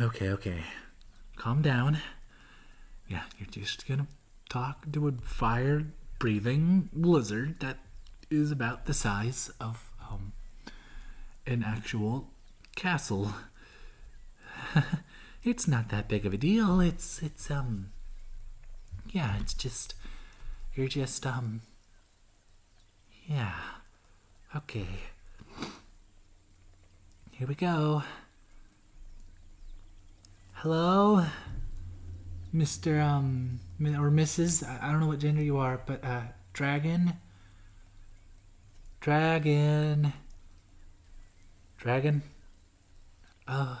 Okay, okay. Calm down. Yeah, you're just gonna talk to a fire breathing lizard that is about the size of um an actual castle. it's not that big of a deal. It's it's um yeah, it's just you're just um yeah. Okay. Here we go. Hello? Mr. um or Mrs. I, don't know what gender you are, but uh dragon? Dragon. Dragon? Uh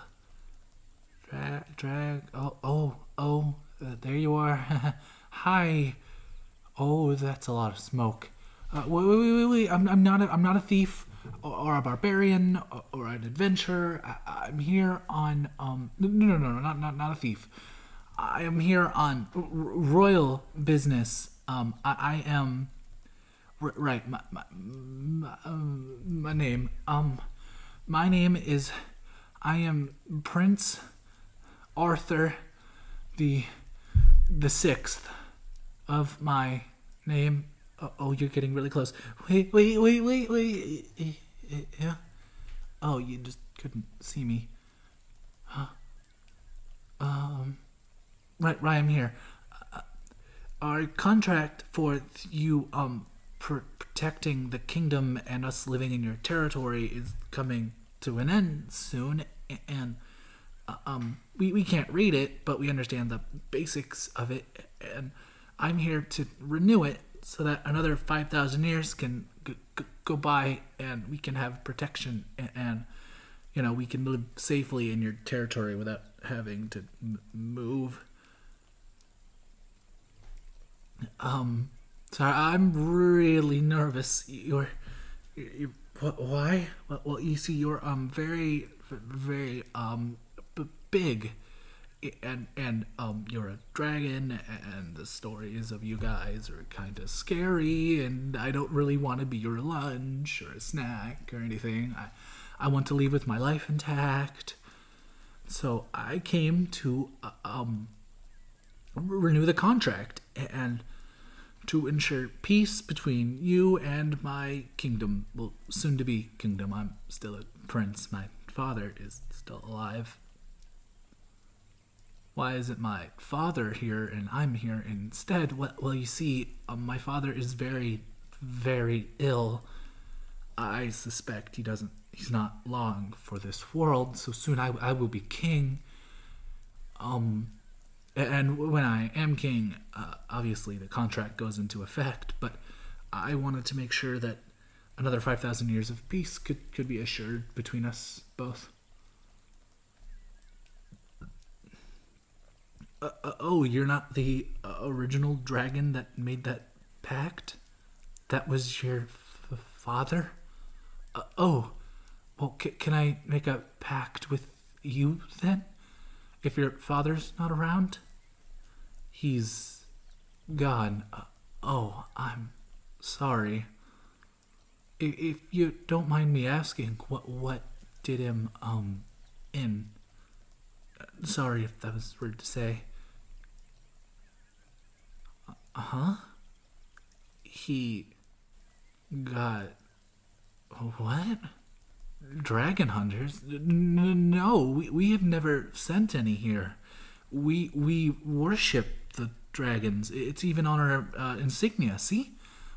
drag drag oh oh oh uh, there you are. Hi. Oh, that's a lot of smoke. Uh, wait, wait, wait, wait, wait. I'm, I'm not a, I'm not a thief or, a barbarian or, an adventurer. I, I'm here on um no no no no not not not a thief. I am here on r- royal business. Um, I, I am r- right. My my my, um, my name um my name is I am Prince Arthur the the sixth of my name. Oh, oh, you're getting really close. Wait, wait, wait, wait, wait. Eh, eh, Yeah. Oh, you just couldn't see me. Huh? Um. Right, right. I'm here. Uh, our contract for you, um, pr- protecting the kingdom and us living in your territory is coming to an end soon, and uh, um, we, we can't read it, but we understand the basics of it, and I'm here to renew it so that another 5,000 years can go by and we can have protection and, and, you know, we can live safely in your territory without having to m- move. Um, so I'm really nervous. You're, you, wh- why? Well, well, you see, you're um very, very um b- big, and and um you're a dragon, and the stories of you guys are kind of scary, and I don't really want to be your lunch or a snack or anything. I, I want to leave with my life intact. So I came to uh, um renew the contract and to ensure peace between you and my kingdom. Well, soon to be kingdom. I'm still a prince. My father is still alive. Why isn't my father here and I'm here instead? Well, you see, um, my father is very, very ill. I suspect he doesn't. He's not long for this world. So soon I, I will be king. Um, and when I am king, uh, obviously the contract goes into effect. But I wanted to make sure that another five thousand years of peace could could be assured between us both. Uh, uh, oh, you're not the uh, original dragon that made that pact. That was your f- father. Uh, oh, well, c- can I make a pact with you then? If your father's not around? He's gone. Uh, oh, I'm sorry. If, if you don't mind me asking, what what did him um in? Uh, Sorry if that was rude to say. Uh huh. He got what? Dragon hunters? N- no, we, we have never sent any here. We we worship the dragons. It's even on our uh, insignia. See,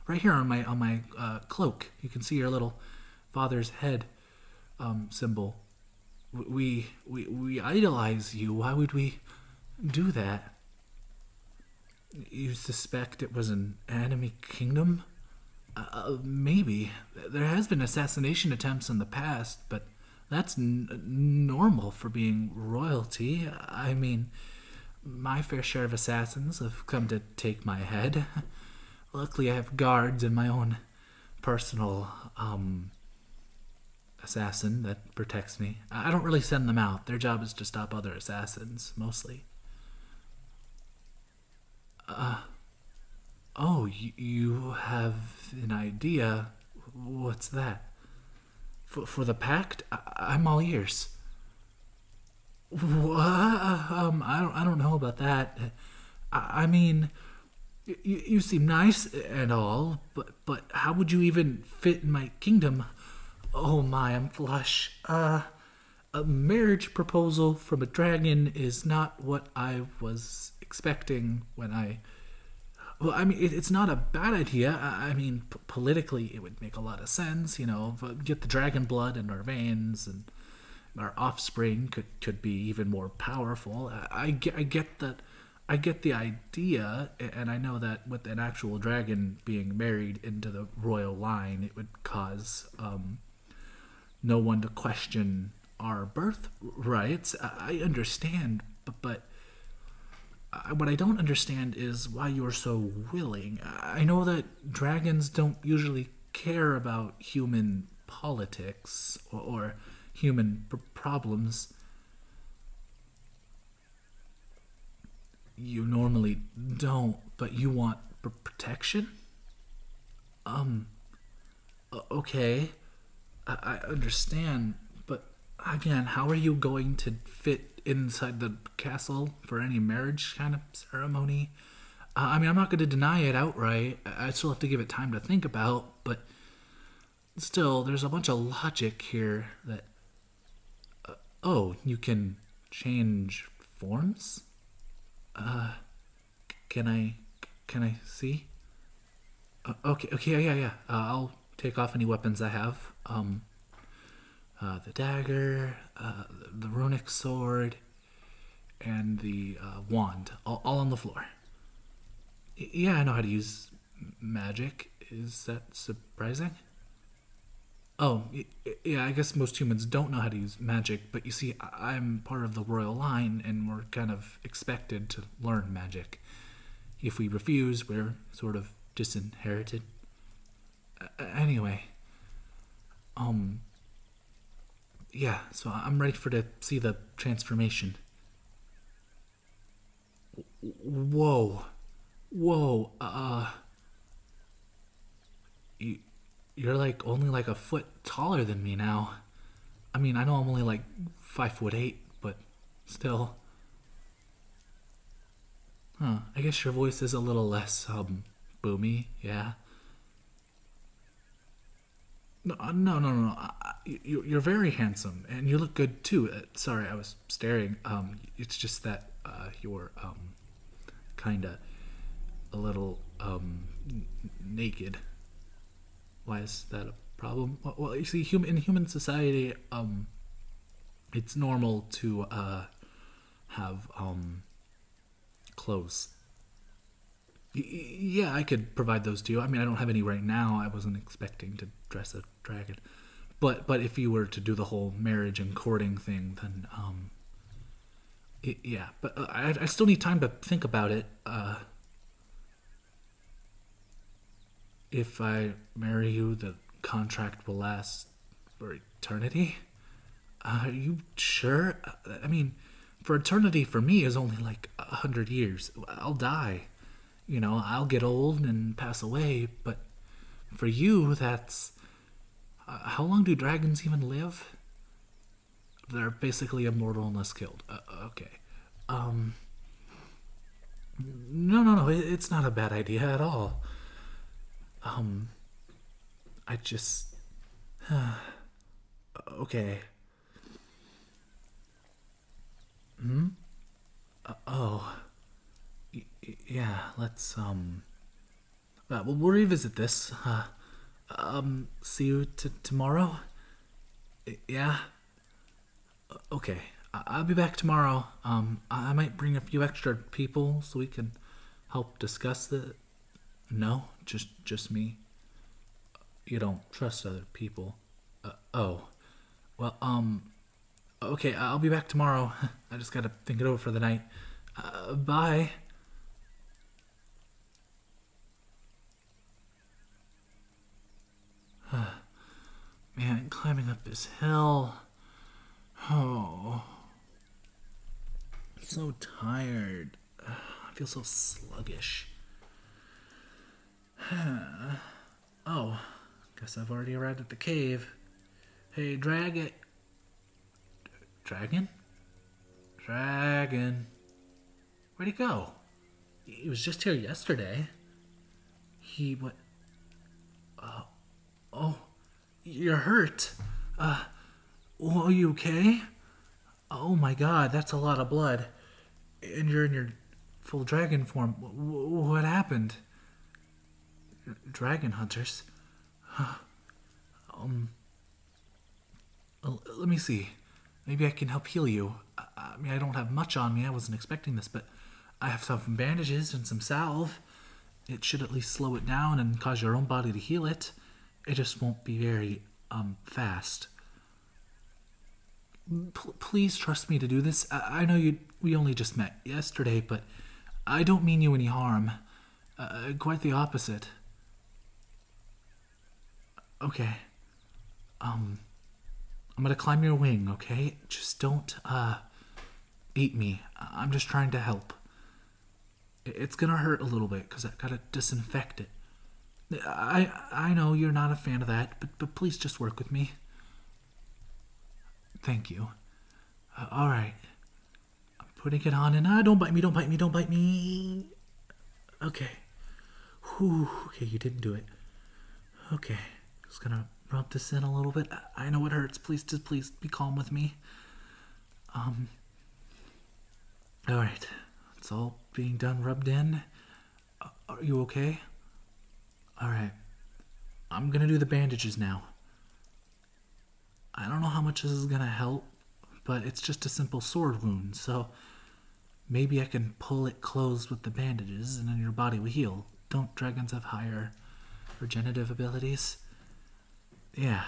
right here on my on my uh, cloak, you can see your little father's head um, symbol. We we we idolize you. Why would we do that? You suspect it was an enemy kingdom? Uh, maybe. There has been assassination attempts in the past, but that's normal for being royalty. I mean, my fair share of assassins have come to take my head. Luckily, I have guards and my own personal um, assassin that protects me. I don't really send them out. Their job is to stop other assassins, mostly. Uh, oh, you, have an idea. What's that? For, for the pact? I, I'm all ears. What? um, I don't, I don't know about that. I, I mean, you, you seem nice and all, but, but how would you even fit in my kingdom? Oh my, I'm flush. Uh, a marriage proposal from a dragon is not what I was expecting when I. Well, I mean, it, it's not a bad idea. I, I mean, p- politically, it would make a lot of sense. You know, get the dragon blood in our veins, and our offspring could could be even more powerful. I, I get, I get that. I get the idea, and I know that with an actual dragon being married into the royal line, it would cause um, no one to question our birth rights. I I understand, but, but What I don't understand is why you're so willing. I know that dragons don't usually care about human politics or, or human pr- problems. You normally don't, but you want pr- protection? Um, okay. I, I understand, but again, how are you going to fit inside the castle for any marriage kind of ceremony? Uh, I mean, I'm not going to deny it outright. I still have to give it time to think about, but still, there's a bunch of logic here that. Uh, oh, you can change forms? Uh, can I. Can I see? Uh, okay, okay, yeah, yeah, yeah. Uh, I'll take off any weapons I have. Um, uh, the dagger, uh, the runic sword, and the uh, wand, all, all on the floor. Y- yeah, I know how to use magic. Is that surprising? Oh, yeah, I guess most humans don't know how to use magic, but you see, I'm part of the royal line, and we're kind of expected to learn magic. If we refuse, we're sort of disinherited. Uh, anyway, um, yeah, so I'm ready for to see the transformation. Whoa, whoa, uh, you, you're like only like a foot taller than me now. I mean, I know I'm only like five foot eight, but still. Huh, I guess your voice is a little less, um, boomy, yeah. No, uh, no, no, no. no. I- I- you- You're very handsome, and you look good too. Uh, Sorry, I was staring. Um, it's just that uh, you're um, kinda a little um n- naked. Why is that a problem? Well, well, you see, human in human society, um, it's normal to uh have um clothes. Yeah, I could provide those to you. I mean, I don't have any right now. I wasn't expecting to dress a dragon, but but if you were to do the whole marriage and courting thing, then um, y yeah. But uh, I I still need time to think about it. Uh, if I marry you, the contract will last for eternity. Are you sure? I mean, for eternity for me is only like a hundred years. I'll die. You know, I'll get old and pass away, but for you, that's. Uh, how long do dragons even live? They're basically immortal unless killed. Uh, okay. Um. No, no, no. It, it's not a bad idea at all. Um. I just. okay. Hmm? Uh, oh. Yeah, let's, um. Uh, well, we'll revisit this. Uh, um, see you t- tomorrow? Yeah? Okay. I- I'll be back tomorrow. Um, I-, I might bring a few extra people so we can help discuss the. No, just just me. You don't trust other people. Uh, oh, well, um, okay. I'll be back tomorrow. I just gotta think it over for the night. Uh, bye. Man, climbing up this hill. Oh. I'm so tired. I feel so sluggish. oh, guess I've already arrived at the cave. Hey, dragon. Dragon? Dragon. Where'd he go? He was just here yesterday. He what? You're hurt. Uh, oh, are you okay? Oh my god, that's a lot of blood. And you're in your full dragon form. W- what happened? Dragon hunters? um, uh, let me see. Maybe I can help heal you. I mean, I don't have much on me. I wasn't expecting this, but I have some bandages and some salve. It should at least slow it down and cause your own body to heal it. It just won't be very um fast. P- please trust me to do this. I, I know you. We only just met yesterday, but I don't mean you any harm. Uh, quite the opposite. Okay. Um. I'm gonna climb your wing, okay? Just don't, uh, eat me. I'm just trying to help. It's gonna hurt a little bit because I gotta disinfect it. I I know you're not a fan of that, but but please just work with me. Thank you. Uh, all right. I'm putting it on, and ah, don't bite me, don't bite me, don't bite me. Okay. Whew. Okay, you didn't do it. Okay. Just gonna rub this in a little bit. I- I know it hurts. Please, just please be calm with me. Um. All right. It's all being done, rubbed in. Uh, Are you okay? All right. I'm gonna do the bandages now. I don't know how much this is gonna help, but it's just a simple sword wound, so maybe I can pull it closed with the bandages and then your body will heal. Don't dragons have higher regenerative abilities? Yeah.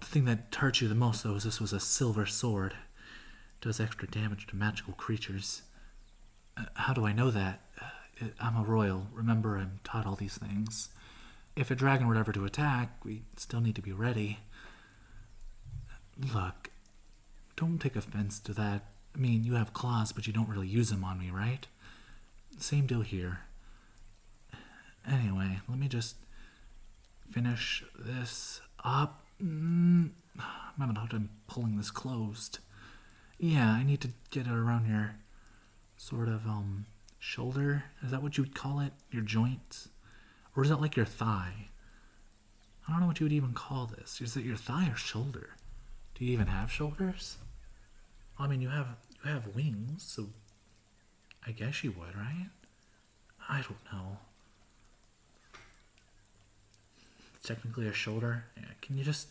The thing that hurt you the most, though, is this was a silver sword. It does extra damage to magical creatures. Uh, how do I know that? Uh, it, I'm a royal. Remember, I'm taught all these things. If a dragon were ever to attack, we still need to be ready. Look, don't take offense to that. I mean, you have claws, but you don't really use them on me, right? Same deal here. Anyway, let me just finish this up. Mm, I'm having a hard time pulling this closed. Yeah, I need to get it around your sort of um shoulder. Is that what you would call it? Your joint? Or is that like your thigh? I don't know what you would even call this. Is it your thigh or shoulder? Do you even have shoulders? I mean, you have you have wings, so I guess you would, right? I don't know. It's technically a shoulder. Yeah, Can you just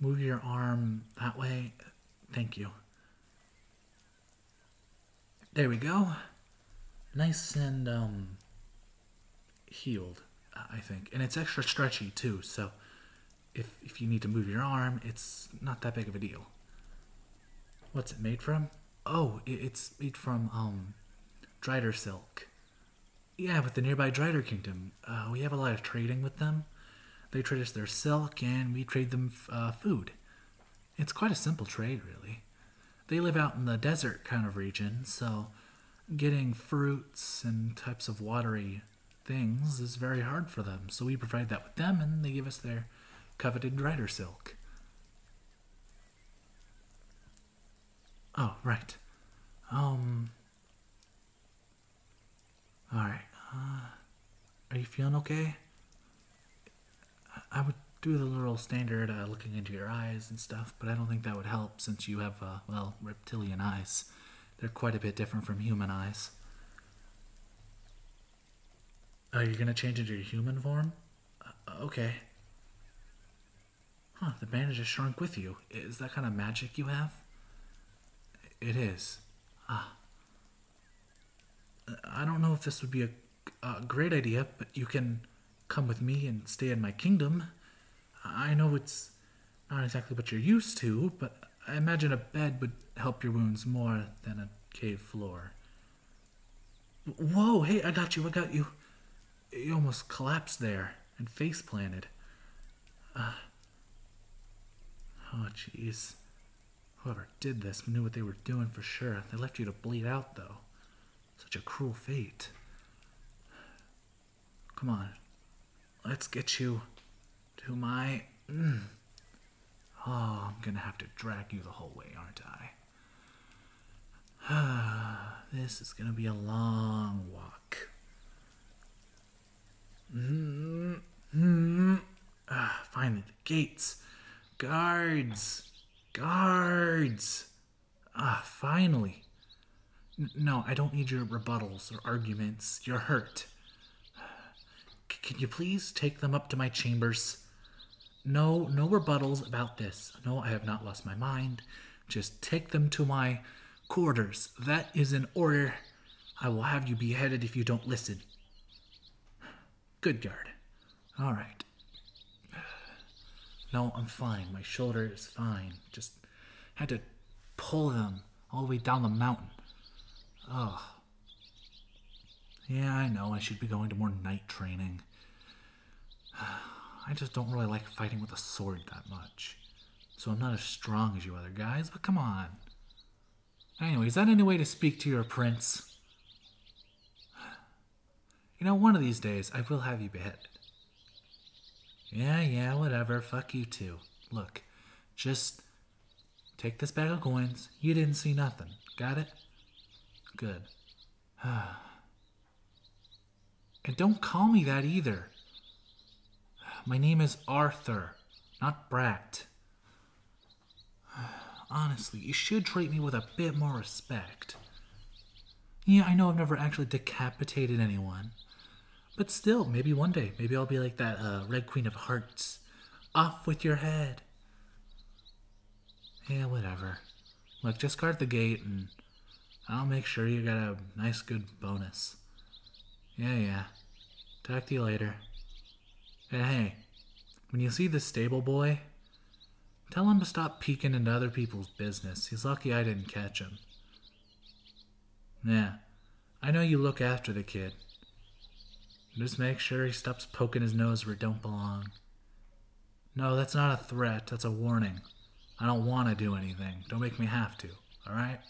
move your arm that way? Thank you. There we go. Nice and um healed, I think. And it's extra stretchy too, so if if you need to move your arm, it's not that big of a deal. What's it made from? Oh, it's made from um Drider silk. Yeah, with the nearby Drider Kingdom. Uh, we have a lot of trading with them. They trade us their silk, and we trade them uh, food. It's quite a simple trade, really. They live out in the desert kind of region, so getting fruits and types of watery things is very hard for them. So we provide that with them, and they give us their coveted Drider silk. Oh, right. Um. All right. Uh, are you feeling okay? I- I would do the little standard uh, looking into your eyes and stuff, but I don't think that would help since you have, uh, well, reptilian eyes. They're quite a bit different from human eyes. Are you gonna change into your human form? Uh, okay. Huh, the bandage has shrunk with you. Is that kind of magic you have? It is. Ah. I don't know if this would be a, a great idea, but you can come with me and stay in my kingdom. I know it's not exactly what you're used to, but I imagine a bed would help your wounds more than a cave floor. Whoa, hey, I got you, I got you. You almost collapsed there and face planted. Uh, oh, jeez. Whoever did this knew what they were doing for sure. They left you to bleed out, though. Such a cruel fate. Come on. Let's get you to my. Mm. Oh, I'm gonna have to drag you the whole way, aren't I? This is gonna be a long walk. Mm, mm. Ah, finally, the gates. Guards. Guards. Ah, finally. N- no, I don't need your rebuttals or arguments. You're hurt. C- can you please take them up to my chambers? No, no rebuttals about this. No, I have not lost my mind. Just take them to my quarters. That is an order. I will have you beheaded if you don't listen. Good guard. All right. No, I'm fine. My shoulder is fine. Just had to pull them all the way down the mountain. Oh. Yeah, I know. I should be going to more night training. I just don't really like fighting with a sword that much. So I'm not as strong as you other guys, but come on. Anyway, is that any way to speak to your prince? You know, one of these days I will have you beheaded. Yeah, yeah, whatever. Fuck you too. Look, just take this bag of coins. You didn't see nothing. Got it? Good. and don't call me that either. My name is Arthur, not Brat. Honestly, you should treat me with a bit more respect. Yeah, I know I've never actually decapitated anyone. But still, maybe one day, maybe I'll be like that uh, Red Queen of Hearts. Off with your head. Yeah, whatever. Look, just guard the gate and I'll make sure you get a nice good bonus. Yeah, yeah. Talk to you later. And hey, when you see this stable boy, tell him to stop peeking into other people's business. He's lucky I didn't catch him. Yeah, I know you look after the kid. Just make sure he stops poking his nose where it don't belong. No, that's not a threat, that's a warning. I don't want to do anything. Don't make me have to, alright?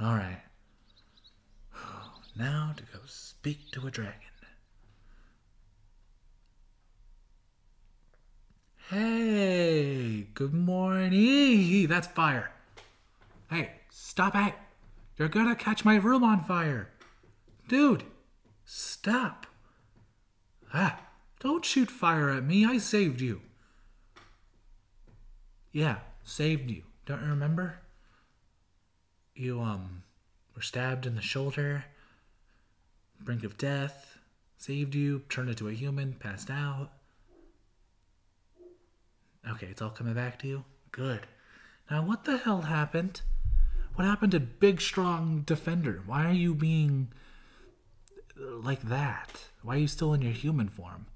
Alright. Now to go speak to a dragon. Hey, good morning. That's fire. Hey, stop it. You're gonna catch my room on fire. Dude, stop. Ah, don't shoot fire at me. I saved you. Yeah, saved you. Don't you remember? You, um, were stabbed in the shoulder, brink of death, saved you, turned into a human, passed out. Okay, it's all coming back to you? Good. Now, what the hell happened? What happened to Big Strong Defender? Why are you being like that? Why are you still in your human form?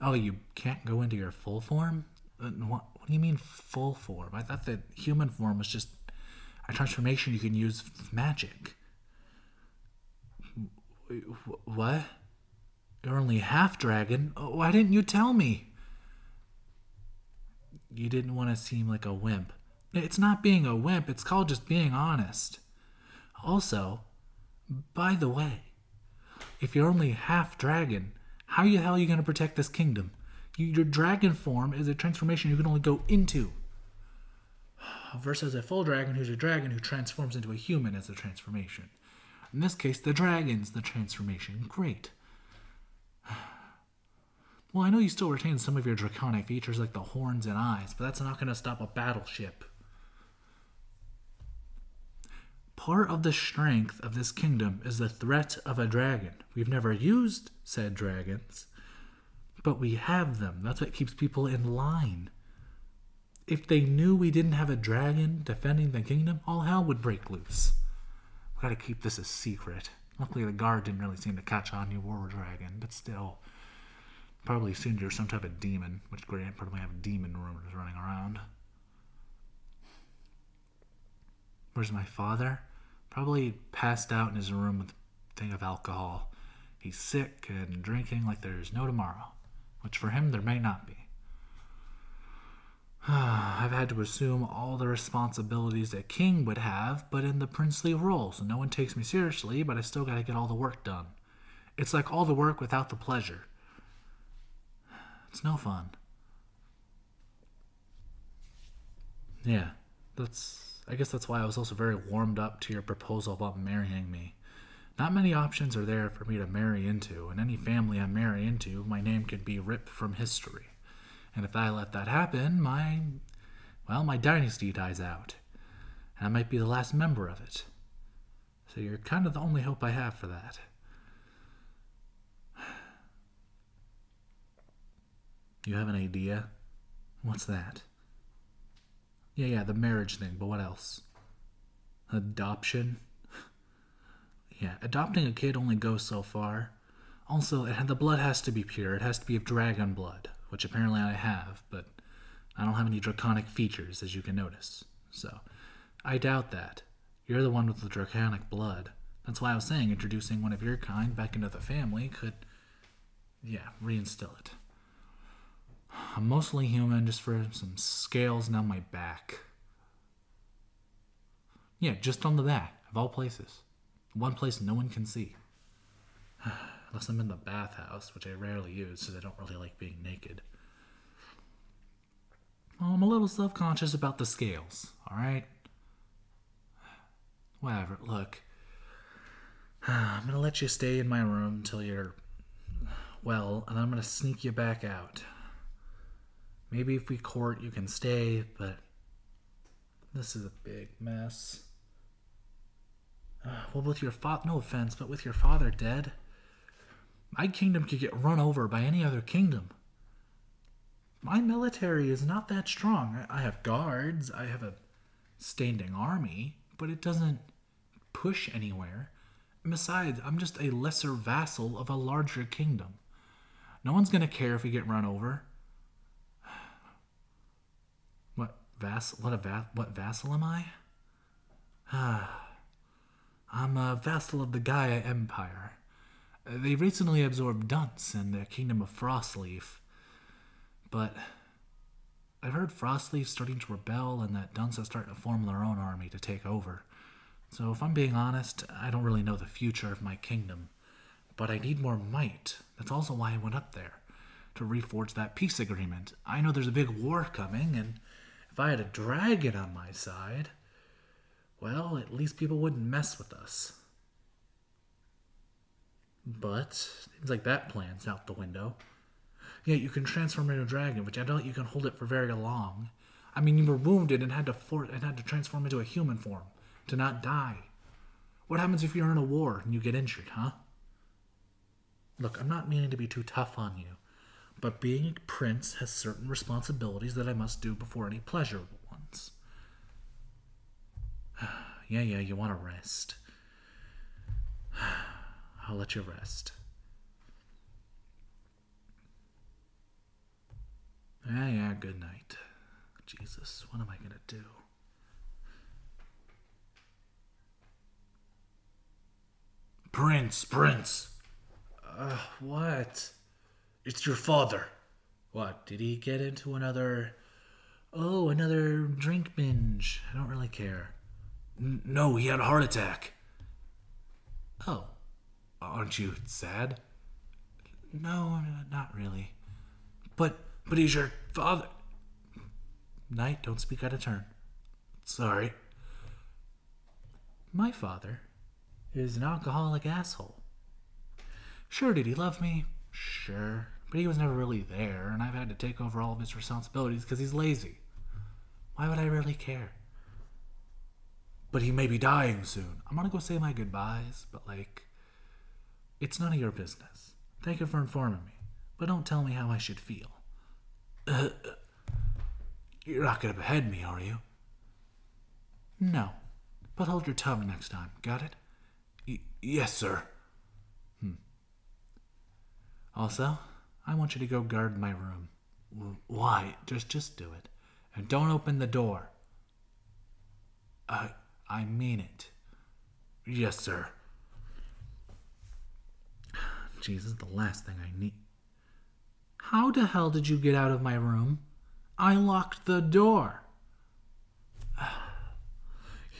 Oh, you can't go into your full form? What, what do you mean full form? I thought that human form was just a transformation you can use magic. What? You're only half dragon? Why didn't you tell me? You didn't want to seem like a wimp. It's not being a wimp, it's called just being honest. Also, by the way, if you're only half dragon, how the hell are you going to protect this kingdom? Your dragon form is a transformation you can only go into. Versus a full dragon who's a dragon who transforms into a human as a transformation. In this case, the dragon's the transformation. Great. Well, I know you still retain some of your draconic features like the horns and eyes, but that's not going to stop a battleship. Part of the strength of this kingdom is the threat of a dragon. We've never used said dragons, but we have them. That's what keeps people in line. If they knew we didn't have a dragon defending the kingdom, all hell would break loose. We gotta keep this a secret. Luckily, the guard didn't really seem to catch on you were a dragon, but still. Probably assumed you're some type of demon, which Grant probably have demon rumors running around. Where's my father? Probably passed out in his room with a thing of alcohol. He's sick and drinking like there's no tomorrow, which for him there may not be. I've had to assume all the responsibilities a king would have, but in the princely role, so no one takes me seriously, but I still gotta get all the work done. It's like all the work without the pleasure. It's no fun. Yeah, that's I guess that's why I was also very warmed up to your proposal about marrying me. Not many options are there for me to marry into, and any family I marry into, my name could be ripped from history. And if I let that happen, my. well, my dynasty dies out. And I might be the last member of it. So you're kind of the only hope I have for that. You have an idea? What's that? Yeah, yeah, the marriage thing, but what else? Adoption? yeah, adopting a kid only goes so far. Also, it, the blood has to be pure. It has to be of dragon blood, which apparently I have, but I don't have any draconic features, as you can notice. So, I doubt that. You're the one with the draconic blood. That's why I was saying introducing one of your kind back into the family could, yeah, reinstill it. I'm mostly human just for some scales down my back. Yeah, just on the back, of all places. One place no one can see. Unless I'm in the bathhouse, which I rarely use because I don't really like being naked. Well, I'm a little self conscious about the scales, alright? Whatever, look. I'm gonna let you stay in my room until you're well, and I'm gonna sneak you back out. Maybe if we court, you can stay, but this is a big mess. Uh, well, with your father, no offense, but with your father dead, my kingdom could get run over by any other kingdom. My military is not that strong. I have guards, I have a standing army, but it doesn't push anywhere. And besides, I'm just a lesser vassal of a larger kingdom. No one's going to care if we get run over. What vass? What a va- What vassal am I? Ah, I'm a vassal of the Gaia Empire. They recently absorbed Dunce and the kingdom of Frostleaf, but I've heard Frostleaf's starting to rebel and that Dunce is starting to form their own army to take over. So, if I'm being honest, I don't really know the future of my kingdom. But I need more might. That's also why I went up there. To reforge that peace agreement. I know there's a big war coming, and if I had a dragon on my side, well, at least people wouldn't mess with us. But, seems like that plan's out the window. Yeah, you can transform into a dragon, which I don't you can hold it for very long. I mean, you were wounded and had to for- and had to transform into a human form to not die. What happens if you're in a war and you get injured, huh? Look, I'm not meaning to be too tough on you, but being a prince has certain responsibilities that I must do before any pleasurable ones. yeah, yeah, you want to rest. I'll let you rest. Yeah, yeah, good night. Jesus, what am I going to do? Prince, Prince. Uh, what? It's your father. What? Did he get into another. Oh, another drink binge? I don't really care. N- no, he had a heart attack. Oh. Aren't you sad? No, not really. But, but he's your father. Knight, don't speak out of turn. Sorry. My father is an alcoholic asshole. Sure, did he love me? Sure. But he was never really there, and I've had to take over all of his responsibilities because he's lazy. Why would I really care? But he may be dying soon. I'm gonna go say my goodbyes, but like, it's none of your business. Thank you for informing me, but don't tell me how I should feel. Uh, you're not gonna behead me, are you? No, but hold your tongue next time, got it? Y- yes, sir. Hmm. Also, I want you to go guard my room. Why? Just just do it. And don't open the door. I I mean it. Yes, sir. Jesus, the last thing I need. How the hell did you get out of my room? I locked the door.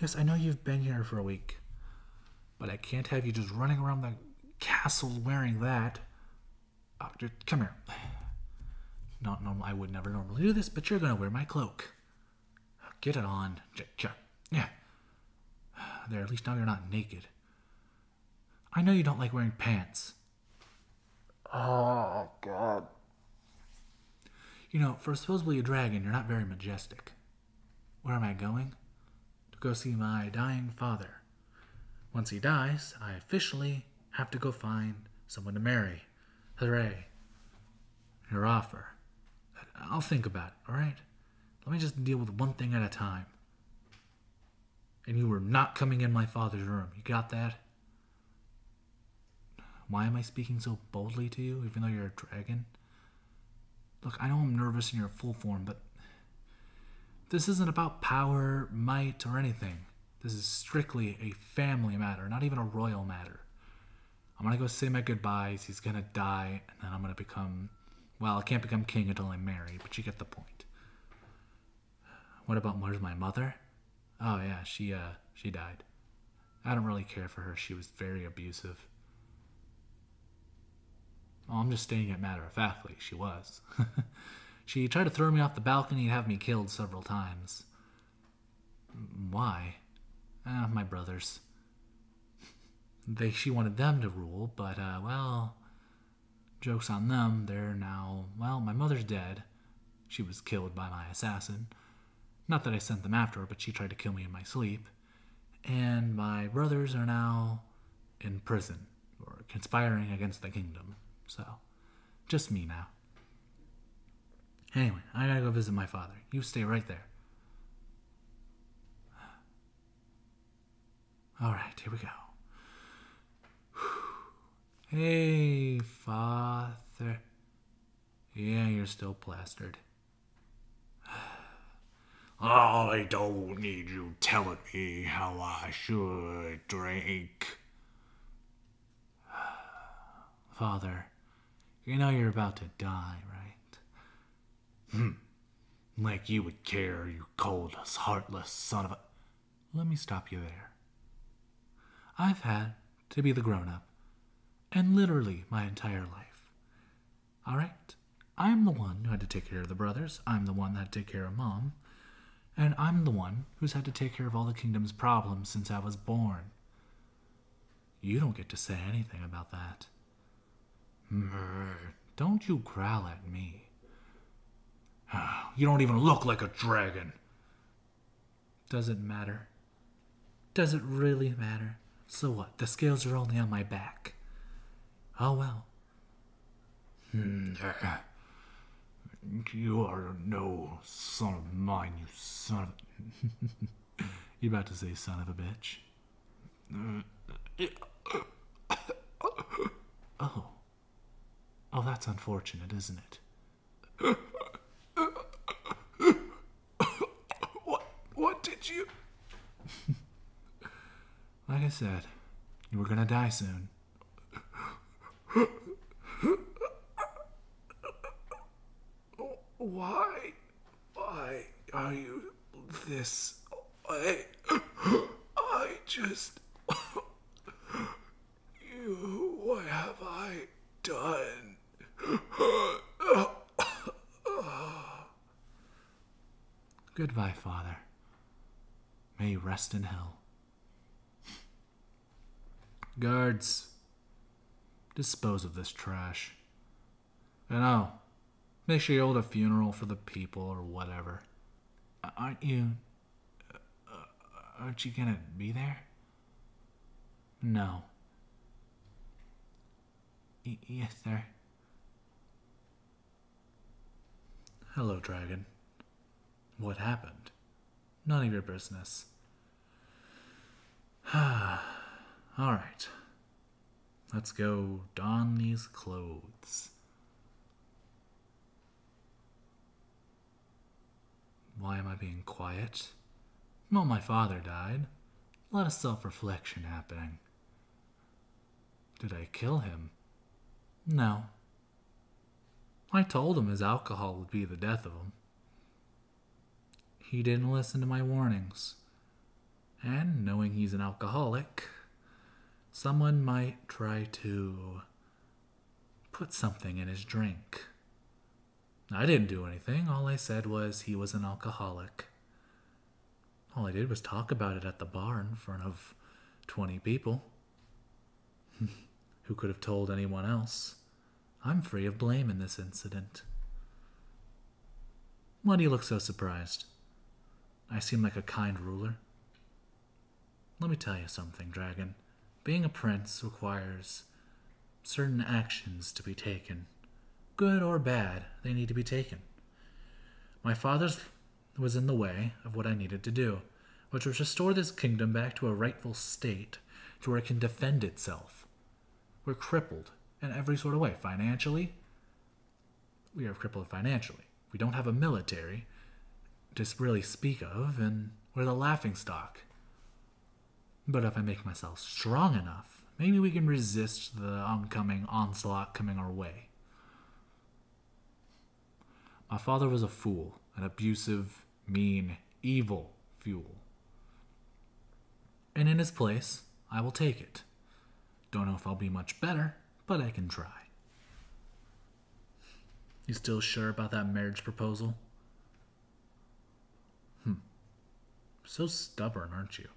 yes, I know you've been here for a week, but I can't have you just running around the castle wearing that. Oh, just come here. Not normal. I would never normally do this, but you're gonna wear my cloak. Get it on. Yeah. There, at least now you're not naked. I know you don't like wearing pants. Oh, God. You know, for supposedly a dragon, you're not very majestic. Where am I going? To go see my dying father. Once he dies, I officially have to go find someone to marry. Hooray. Your offer. I'll think about it, alright? Let me just deal with one thing at a time. And you were not coming in my father's room. You got that? Why am I speaking so boldly to you, even though you're a dragon? Look, I know I'm nervous in your full form, but this isn't about power, might, or anything. This is strictly a family matter, not even a royal matter. I'm gonna go say my goodbyes. He's gonna die, and then I'm gonna become. Well, I can't become king until I'm married, but you get the point. What about where's my mother? Oh yeah, she uh she died. I don't really care for her. She was very abusive. Oh, I'm just stating it matter of factly. She was. she tried to throw me off the balcony and have me killed several times. Why? Uh, my brothers. They she wanted them to rule, but uh, well, jokes on them. They're now well. My mother's dead. She was killed by my assassin. Not that I sent them after her, but she tried to kill me in my sleep. And my brothers are now in prison or conspiring against the kingdom. So, just me now. Anyway, I gotta go visit my father. You stay right there. All right, here we go. Hey, father. Yeah, you're still plastered. I don't need you telling me how I should drink. Father, you know you're about to die, right? Hmm. Like you would care, you cold, heartless son of a. Let me stop you there. I've had to be the grown up, and literally my entire life. All right? I'm the one who had to take care of the brothers, I'm the one that had to take care of mom, and I'm the one who's had to take care of all the kingdom's problems since I was born. You don't get to say anything about that. Don't you growl at me. You don't even look like a dragon. Does it matter? Does it really matter? So what? The scales are only on my back. Oh well. Hmm. You are no son of mine, you son of. you about to say son of a bitch? oh. Oh, that's unfortunate, isn't it? what? What did you? like I said, you were gonna die soon. Why? Why are you this way? I just. You. What have I done? Goodbye, Father. May you rest in hell. Guards, dispose of this trash. And oh, make sure you hold a funeral for the people or whatever. Aren't you. Uh, aren't you gonna be there? No. Y- yes, sir. Hello, dragon. What happened? None of your business. All right. Let's go don these clothes. Why am I being quiet? Well, my father died. A lot of self reflection happening. Did I kill him? No. I told him his alcohol would be the death of him. He didn't listen to my warnings. And knowing he's an alcoholic, someone might try to put something in his drink. I didn't do anything. All I said was he was an alcoholic. All I did was talk about it at the bar in front of 20 people. Who could have told anyone else? I'm free of blame in this incident. Why do you look so surprised? I seem like a kind ruler. Let me tell you something, Dragon. Being a prince requires certain actions to be taken. Good or bad, they need to be taken. My father's was in the way of what I needed to do, which was restore this kingdom back to a rightful state to where it can defend itself. We're crippled in every sort of way. Financially, we are crippled financially. We don't have a military to really speak of, and we're the laughing stock. But if I make myself strong enough, maybe we can resist the oncoming onslaught coming our way. My father was a fool, an abusive, mean, evil fool. And in his place, I will take it. Don't know if I'll be much better, but I can try. You still sure about that marriage proposal? Hmm. So stubborn, aren't you?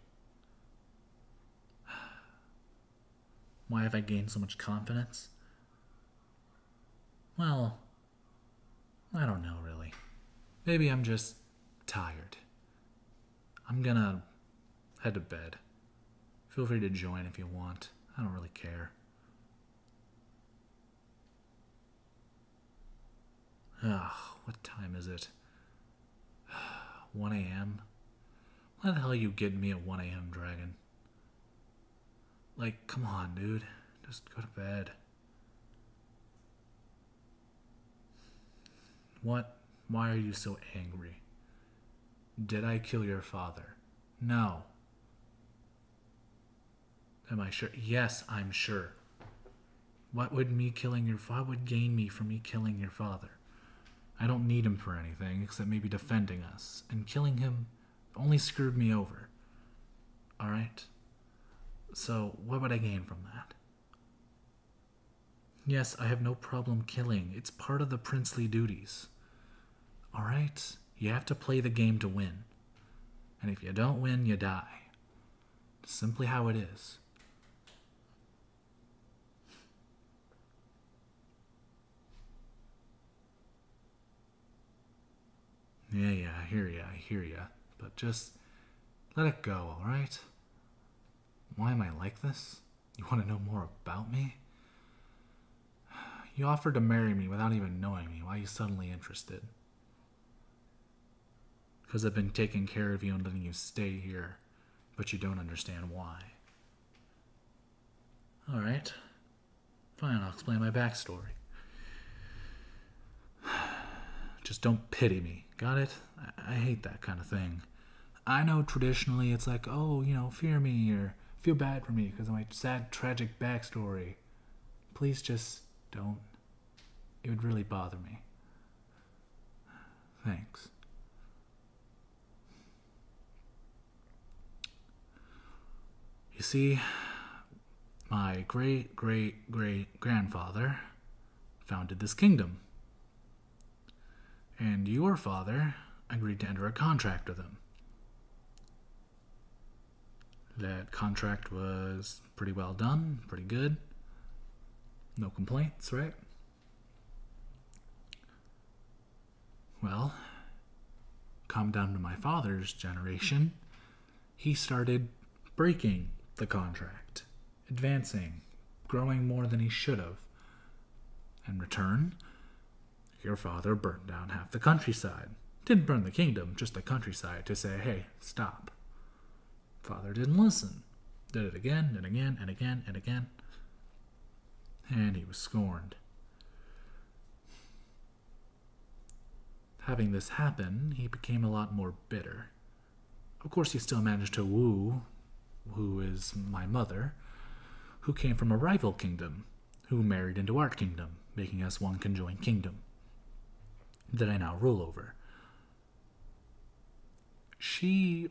Why have I gained so much confidence? Well, I don't know really. Maybe I'm just tired. I'm gonna head to bed. Feel free to join if you want. I don't really care. Ugh, what time is it? 1 a.m.? Why the hell you getting me at 1 a.m., Dragon? Like, come on, dude. Just go to bed. What? Why are you so angry? Did I kill your father? No. Am I sure? Yes, I'm sure. What would me killing your father would gain me from me killing your father? I don't need him for anything except maybe defending us, and killing him only screwed me over. Alright? So, what would I gain from that? Yes, I have no problem killing. It's part of the princely duties. Alright? You have to play the game to win. And if you don't win, you die. Simply how it is. Yeah, yeah, I hear ya, I hear ya. But just let it go, alright? Why am I like this? You want to know more about me? You offered to marry me without even knowing me. Why are you suddenly interested? Because I've been taking care of you and letting you stay here, but you don't understand why. Alright. Fine, I'll explain my backstory. Just don't pity me. Got it? I, I hate that kind of thing. I know traditionally it's like, oh, you know, fear me or feel bad for me because of my sad, tragic backstory. Please just don't. It would really bother me. Thanks. You see, my great great great grandfather founded this kingdom. And your father agreed to enter a contract with him. That contract was pretty well done, pretty good. No complaints, right? Well, come down to my father's generation, he started breaking the contract, advancing, growing more than he should have. In return, your father burned down half the countryside. Didn't burn the kingdom, just the countryside to say, hey, stop. Father didn't listen. Did it again and again and again and again. And he was scorned. Having this happen, he became a lot more bitter. Of course, he still managed to woo, who is my mother, who came from a rival kingdom, who married into our kingdom, making us one conjoined kingdom that I now rule over. She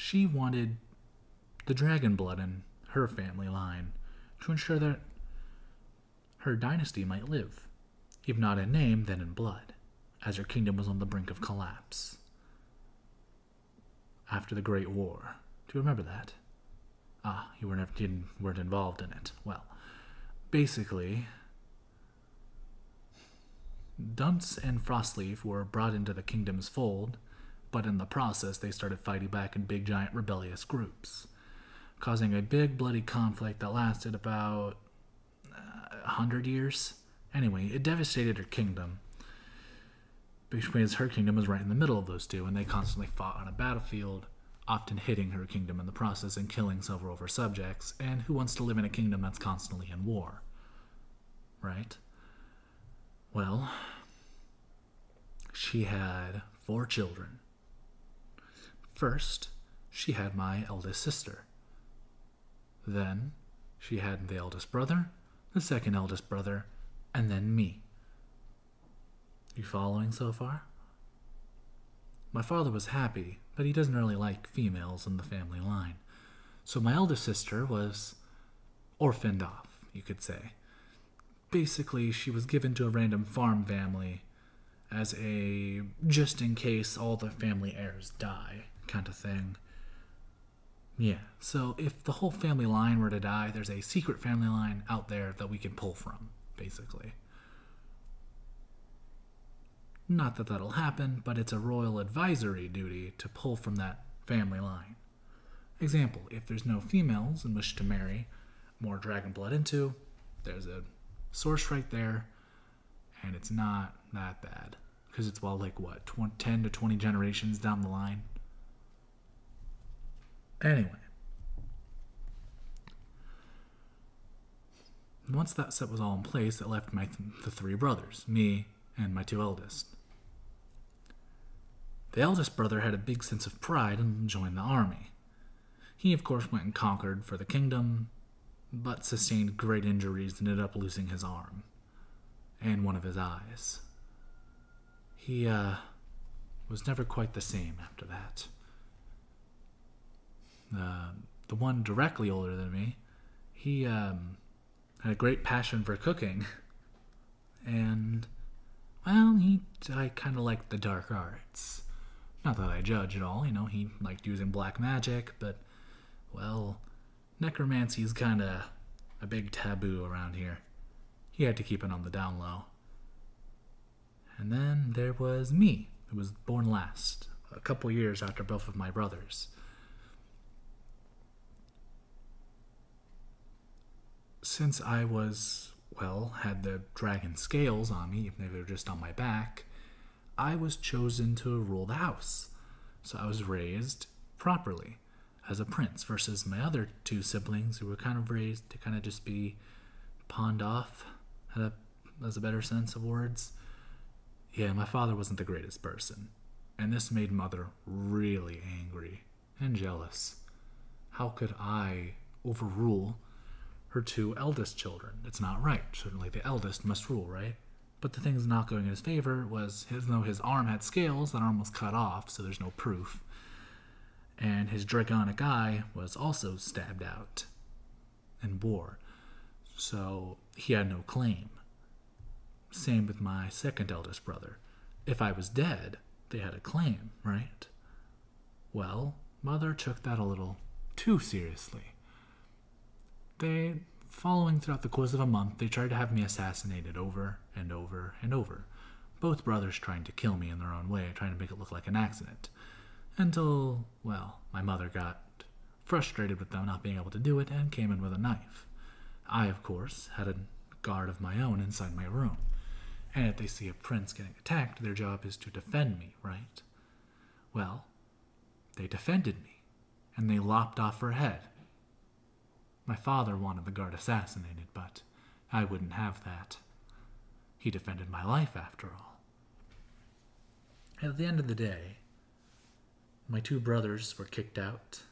she wanted the dragon blood in her family line to ensure that her dynasty might live, if not in name, then in blood, as her kingdom was on the brink of collapse. after the Great War. Do you remember that? Ah, you weren't, weren't involved in it. Well, basically, Dunce and Frostleaf were brought into the kingdom's fold, but in the process they started fighting back in big giant rebellious groups, causing a big bloody conflict that lasted about uh, a hundred years. Anyway, it devastated her kingdom because her kingdom was right in the middle of those two, and they constantly fought on a battlefield, often hitting her kingdom in the process and killing several of her subjects. And who wants to live in a kingdom that's constantly in war? Right? Well, she had four children. First, she had my eldest sister. Then, she had the eldest brother, the second eldest brother, and then me. You following so far? My father was happy, but he doesn't really like females in the family line. So my eldest sister was orphaned off, you could say. Basically, she was given to a random farm family as a just in case all the family heirs die kind of thing. Yeah, so if the whole family line were to die, there's a secret family line out there that we can pull from, basically. Not that that'll happen, but it's a royal advisory duty to pull from that family line. Example, if there's no females and wish to marry more dragon blood into, there's a source right there, and it's not that bad. Because it's, well, like what, 20, 10 to 20 generations down the line? Anyway. Once that set was all in place, it left my th- the three brothers, me and my two eldest. The eldest brother had a big sense of pride and joined the army. He, of course, went and conquered for the kingdom, but sustained great injuries and ended up losing his arm and one of his eyes. He, uh, was never quite the same after that. Uh, the one directly older than me, he, um, had a great passion for cooking. And, well, he, I kind of liked the dark arts. Not that I judge at all, you know, he liked using black magic, but, well, necromancy is kind of a big taboo around here. He had to keep it on the down low. And then there was me, who was born last, a couple years after both of my brothers. Since I was, well, had the dragon scales on me, even if they were just on my back, I was chosen to rule the house. So I was raised properly as a prince versus my other two siblings who were kind of raised to kind of just be pawned off, a, as a better sense of words. Yeah, my father wasn't the greatest person, and this made mother really angry and jealous. How could I overrule her two eldest children? It's not right. Certainly the eldest must rule, right? But the thing that's not going in his favor was, his, though his arm had scales, that arm was cut off, so there's no proof. And his draconic eye was also stabbed out and bore, so he had no claim. Same with my second eldest brother. If I was dead, they had a claim, right? Well, mother took that a little too seriously. They, following throughout the course of a month, they tried to have me assassinated over and over and over. Both brothers trying to kill me in their own way, trying to make it look like an accident. Until, well, my mother got frustrated with them not being able to do it and came in with a knife. I, of course, had a guard of my own inside my room. And if they see a prince getting attacked, their job is to defend me, right? Well, they defended me, and they lopped off her head. My father wanted the guard assassinated, but I wouldn't have that. He defended my life, after all. At the end of the day, my two brothers were kicked out,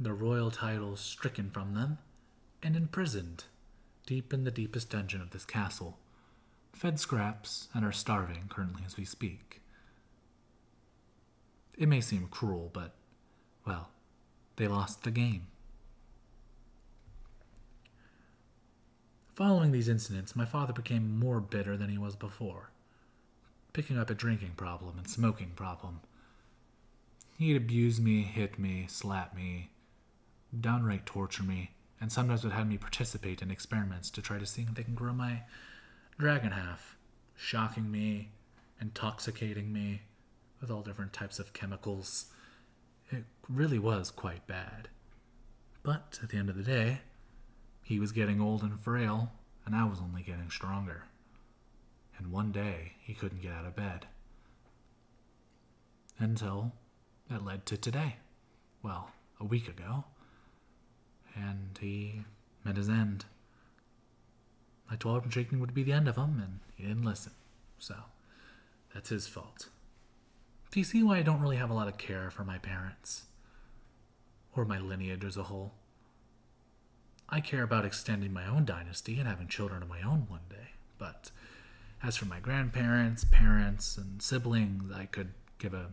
their royal titles stricken from them, and imprisoned deep in the deepest dungeon of this castle fed scraps, and are starving currently as we speak. It may seem cruel, but, well, they lost the game. Following these incidents, my father became more bitter than he was before, picking up a drinking problem and smoking problem. He'd abuse me, hit me, slap me, downright torture me, and sometimes would have me participate in experiments to try to see if they can grow my dragon half, shocking me, intoxicating me with all different types of chemicals. It really was quite bad. But at the end of the day, he was getting old and frail, and I was only getting stronger. And one day, he couldn't get out of bed. Until it led to today. Well, a week ago. And he met his end. I told him drinking would be the end of him, and he didn't listen. So, that's his fault. Do you see why I don't really have a lot of care for my parents? Or my lineage as a whole? I care about extending my own dynasty and having children of my own one day, but as for my grandparents, parents, and siblings, I could give a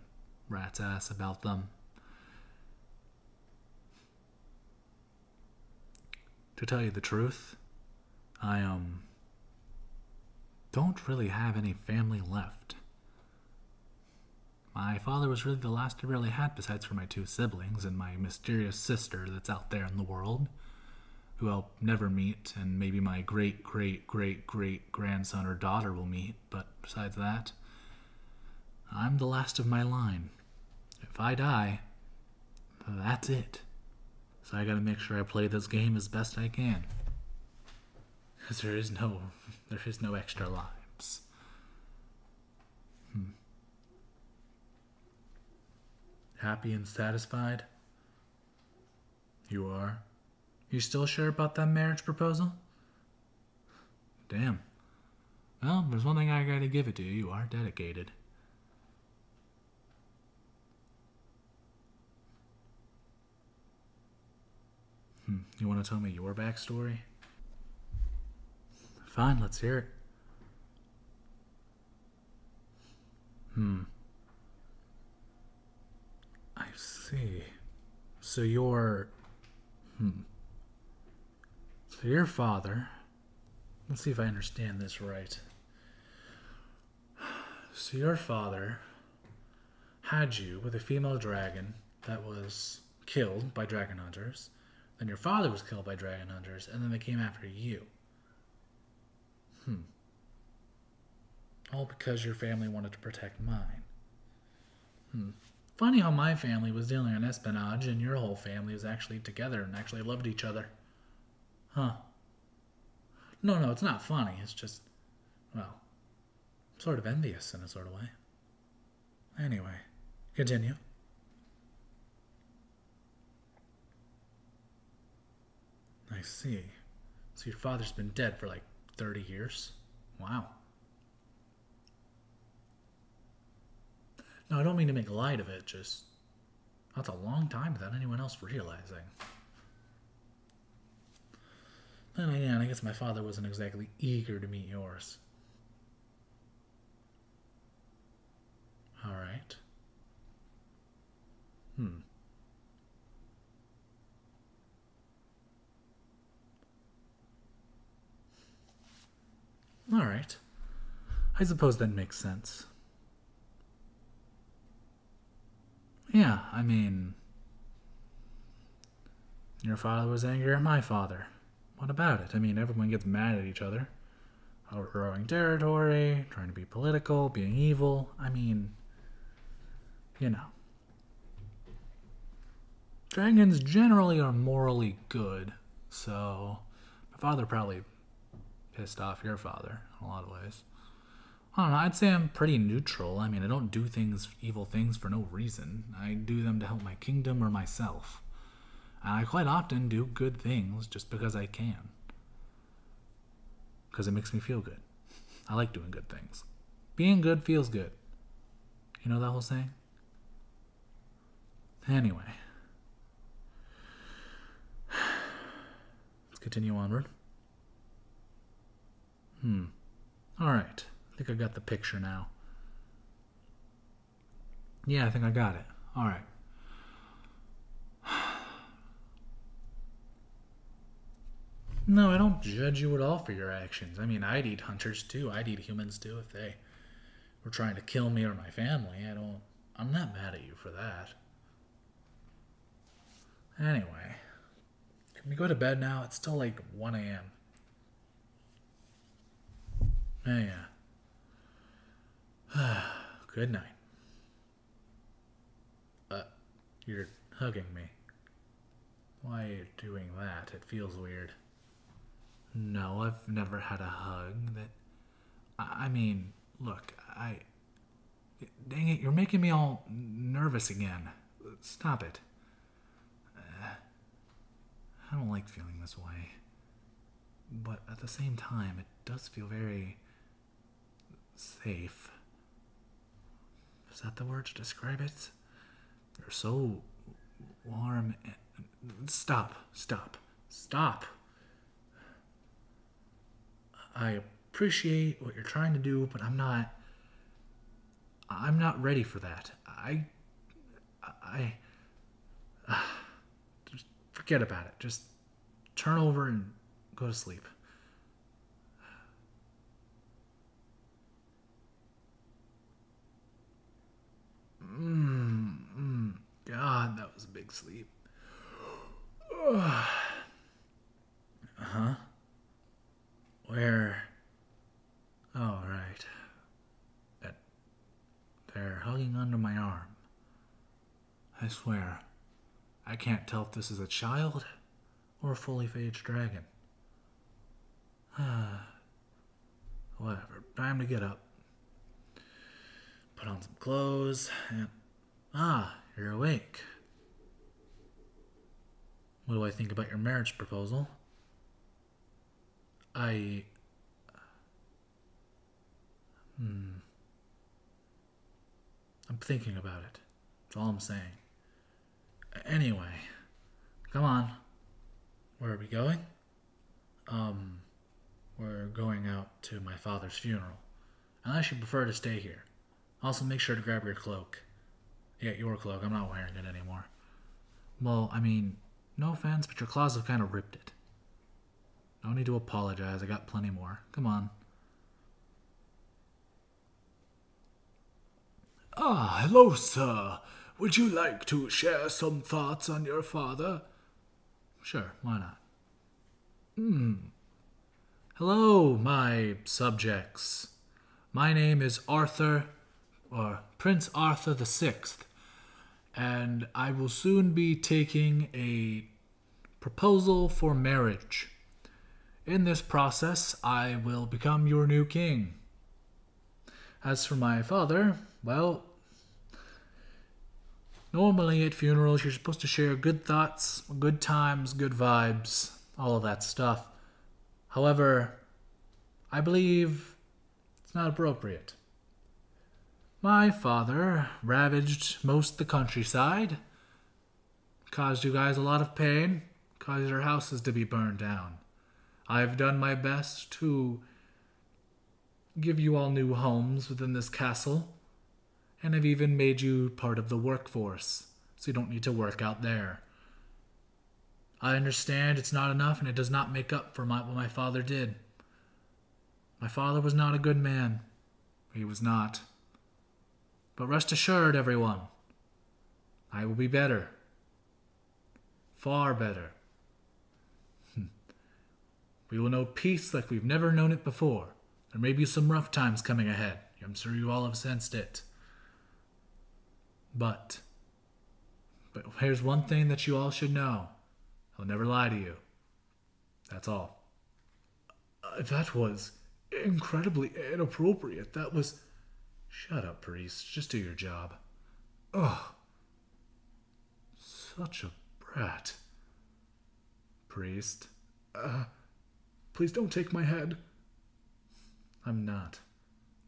rat's ass about them. To tell you the truth, I um don't really have any family left. My father was really the last I really had besides for my two siblings and my mysterious sister that's out there in the world, who I'll never meet, and maybe my great great great great grandson or daughter will meet, but besides that, I'm the last of my line. If I die, that's it. So I gotta make sure I play this game as best I can. Because there is no there is no extra lives. Hmm. Happy and satisfied? You are? You still sure about that marriage proposal? Damn. Well, there's one thing I gotta give it to you. You are dedicated. Hmm. You want to tell me your backstory? Fine, let's hear it. Hmm. I see. So your. Hmm. So your father. Let's see if I understand this right. So your father had you with a female dragon that was killed by dragon hunters. Then your father was killed by dragon hunters, and then they came after you. Hmm. All because your family wanted to protect mine. Hmm. Funny how my family was dealing in espionage and your whole family was actually together and actually loved each other. Huh. No, no, it's not funny. It's just, well, sort of envious in a sort of way. Anyway, continue. I see. So your father's been dead for like 30 years? Wow. No, I don't mean to make light of it, just that's a long time without anyone else realizing. Then again, I guess my father wasn't exactly eager to meet yours. All right. Hmm. All right. I suppose that makes sense. Yeah, I mean, your father was angry at my father. What about it? I mean, everyone gets mad at each other. Outgrowing territory, trying to be political, being evil. I mean, you know. Dragons generally are morally good, so my father probably pissed off your father in a lot of ways. I don't know. I'd say I'm pretty neutral. I mean, I don't do things, evil things, for no reason. I do them to help my kingdom or myself. And I quite often do good things just because I can. Because it makes me feel good. I like doing good things. Being good feels good. You know that whole saying? Anyway. Let's continue onward. Hmm. All right. I think I got the picture now. Yeah, I think I got it. All No, I don't judge you at all for your actions. I mean, I'd eat hunters too. I'd eat humans too if they were trying to kill me or my family. I don't. I'm not mad at you for that. Anyway, can we go to bed now? It's still like 1 a.m. Yeah, yeah. Good night. Uh, you're hugging me. Why are you doing that? It feels weird. No, I've never had a hug that. I mean, look, I. Dang it, you're making me all nervous again. Stop it. Uh, I don't like feeling this way. But at the same time, it does feel very. safe. Is that the word to describe it? You're so warm. And... Stop, stop, stop. I appreciate what you're trying to do, but I'm not. I'm not ready for that. I. I. just forget about it. Just turn over and go to sleep. Mmm. Mm, God, that was a big sleep. uh huh. Where? Oh, right. That they're hugging under my arm. I swear, I can't tell if this is a child or a fully aged dragon. Whatever. Time to get up. Put on some clothes and. Ah, you're awake. What do I think about your marriage proposal? I. Hmm. I'm thinking about it. That's all I'm saying. Anyway, come on. Where are we going? Um, we're going out to my father's funeral. Unless you prefer to stay here. Also, make sure to grab your cloak. Yeah, your cloak. I'm not wearing it anymore. Well, I mean, no offense, but your claws have kind of ripped it. No need to apologize. I got plenty more. Come on. Ah, hello, sir. Would you like to share some thoughts on your father? Sure, why not? Hmm. Hello, my subjects. My name is Arthur, or Prince Arthur the Sixth, and I will soon be taking a proposal for marriage. In this process, I will become your new king. As for my father, well, normally at funerals, you're supposed to share good thoughts, good times, good vibes, all of that stuff. However, I believe it's not appropriate. My father ravaged most the countryside, caused you guys a lot of pain, caused your houses to be burned down. I've done my best to give you all new homes within this castle, and I've even made you part of the workforce, so you don't need to work out there. I understand it's not enough and it does not make up for my, what my father did. My father was not a good man. He was not. But rest assured, everyone, I will be better. Far better. We will know peace like we've never known it before. There may be some rough times coming ahead. I'm sure you all have sensed it. But, but here's one thing that you all should know I'll never lie to you. That's all. Uh, that was incredibly inappropriate. That was. Shut up, priest. Just do your job. Ugh. Such a brat. Priest. Uh, please don't take my head. I'm not.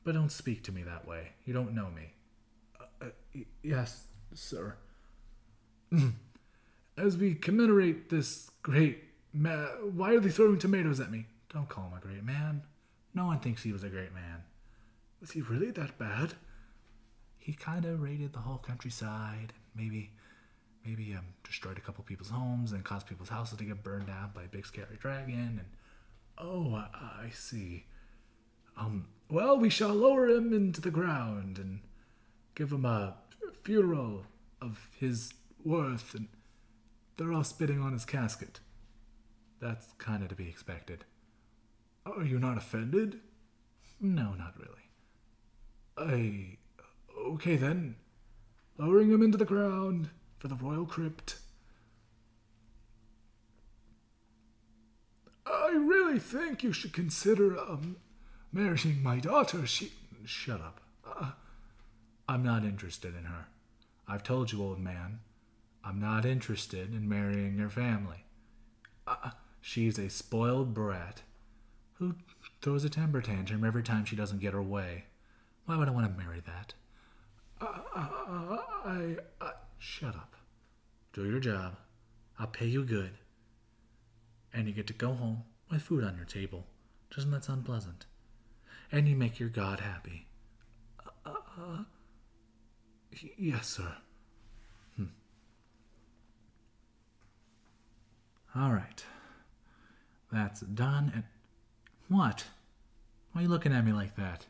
But don't speak to me that way. You don't know me. Uh, y- yes, sir. As we commemorate this great man, why are they throwing tomatoes at me? Don't call him a great man. No one thinks he was a great man. Was he really that bad? He kind of raided the whole countryside. Maybe, maybe um, destroyed a couple people's homes and caused people's houses to get burned down by a big scary dragon. And Oh, I, see. Um, well, we shall lower him into the ground and give him a funeral of his worth and they're all spitting on his casket. That's kind of to be expected. Are you not offended? No, not really. I. Okay then. Lowering him into the ground for the royal crypt. I think you should consider um, marrying my daughter. She. Shut up. Uh, I'm not interested in her. I've told you, old man. I'm not interested in marrying your family. Uh, she's a spoiled brat who throws a temper tantrum every time she doesn't get her way. Why would I want to marry that? Uh, uh, I, I. Shut up. Do your job. I'll pay you good. And you get to go home with food on your table. Doesn't that sound pleasant? And you make your God happy. Uh, yes, sir. Hmm. All right. That's done. And what? Why are you looking at me like that?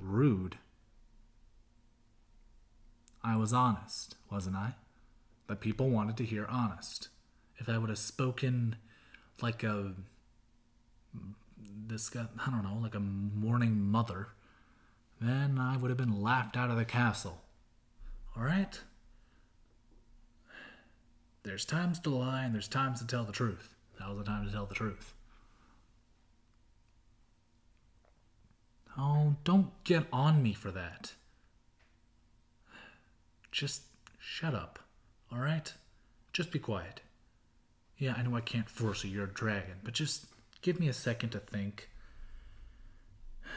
Rude. I was honest, wasn't I? But people wanted to hear honest. If I would have spoken like a this guy, I don't know, like a mourning mother, then I would have been laughed out of the castle. All right? There's times to lie and there's times to tell the truth. That was the time to tell the truth. Oh, don't get on me for that. Just shut up, all right? Just be quiet. Yeah, I know I can't force you, you're a dragon, but just give me a second to think.